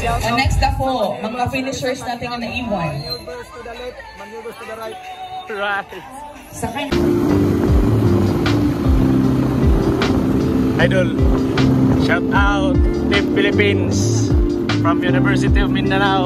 And next na po, mga finishers natin ang naiwan. Maneuvers to the left, maneuvers to the right. Right. Sa kanya. Idol, shout out Team Philippines from University of Mindanao.